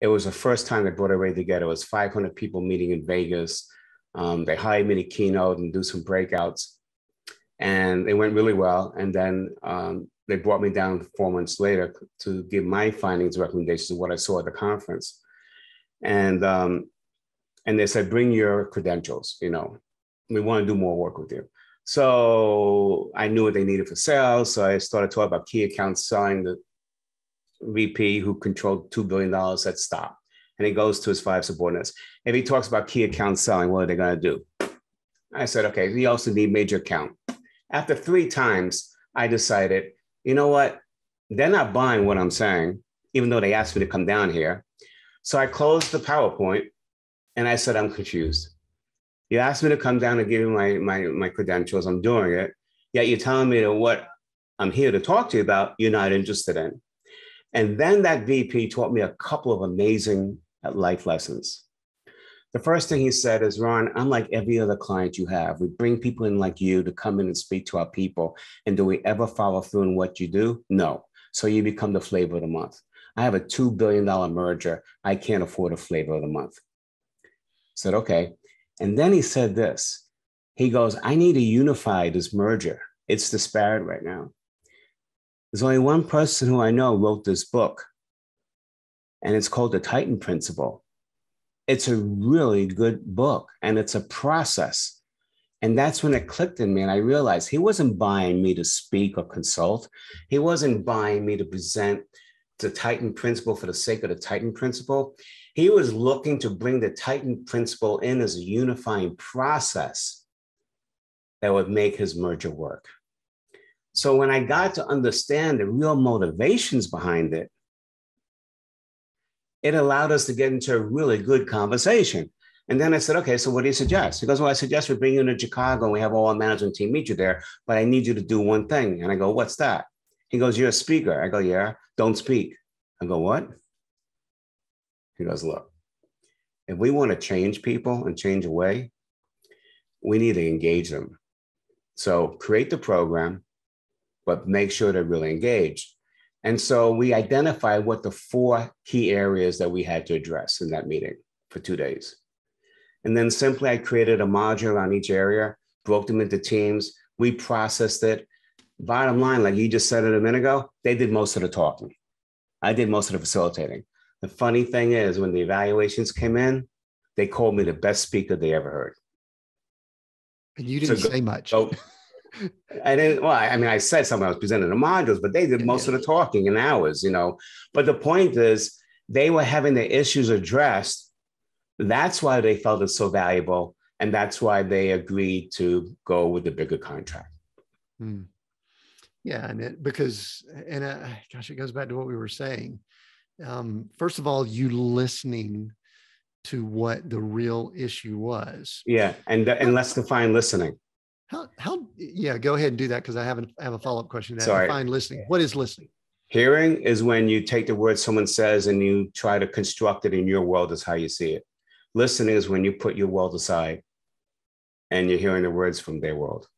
It was the first time they brought everybody together. It was 500 people meeting in Vegas. Um, they hired me to keynote and do some breakouts, and it went really well. And then um, they brought me down four months later to give my findings, recommendations of what I saw at the conference, and um, and they said, bring your credentials. You know, we want to do more work with you. So I knew what they needed for sales. So I started talking about key accounts selling the VP who controlled $2 billion said stop. And he goes to his five subordinates. If he talks about key account selling, what are they going to do? I said, okay, we also need major account. After three times, I decided, you know what? They're not buying what I'm saying, even though they asked me to come down here. So I closed the PowerPoint and I said, I'm confused. You asked me to come down and give you my, my, my credentials. I'm doing it. Yet you're telling me that what I'm here to talk to you about, you're not interested in. And then that VP taught me a couple of amazing uh, life lessons. The first thing he said is, Ron, I'm like every other client you have. We bring people in like you to come in and speak to our people. And do we ever follow through in what you do? No. So you become the flavor of the month. I have a $2 billion merger. I can't afford a flavor of the month. I said, okay. And then he said this. He goes, I need to unify this merger. It's disparate right now. There's only one person who I know wrote this book, and it's called The Titan Principle. It's a really good book, and it's a process. And that's when it clicked in me, and I realized he wasn't buying me to speak or consult. He wasn't buying me to present the Titan Principle for the sake of the Titan Principle. He was looking to bring the Titan Principle in as a unifying process that would make his merger work. So when I got to understand the real motivations behind it, it allowed us to get into a really good conversation. And then I said, okay, so what do you suggest? He goes, well, I suggest we bring you to Chicago and we have all our management team meet you there, but I need you to do one thing. And I go, what's that? He goes, you're a speaker. I go, yeah, don't speak. I go, what? He goes, look, if we want to change people and change a way, we need to engage them. So create the program, but make sure they're really engaged. And so we identified what the four key areas that we had to address in that meeting for two days. And then simply I created a module on each area, broke them into teams. We processed it. Bottom line, like you just said it a minute ago, they did most of the talking. I did most of the facilitating. The funny thing is, when the evaluations came in, they called me the best speaker they ever heard. And you didn't so say much. So I didn't. Well, I mean, I said something. I was presenting the modules, but they did most of the talking in hours. You know, but the point is, they were having the issues addressed. That's why they felt it's so valuable, and that's why they agreed to go with the bigger contract. Hmm. Yeah, and it because and uh, gosh, it goes back to what we were saying. Um, first of all, you listening to what the real issue was. Yeah, and and let's define listening. How how yeah, go ahead and do that because I haven't have a follow up question. That Sorry. Define listening. What is listening? Hearing is when you take the word someone says and you try to construct it in your world as how you see it. Listening is when you put your world aside and you're hearing the words from their world.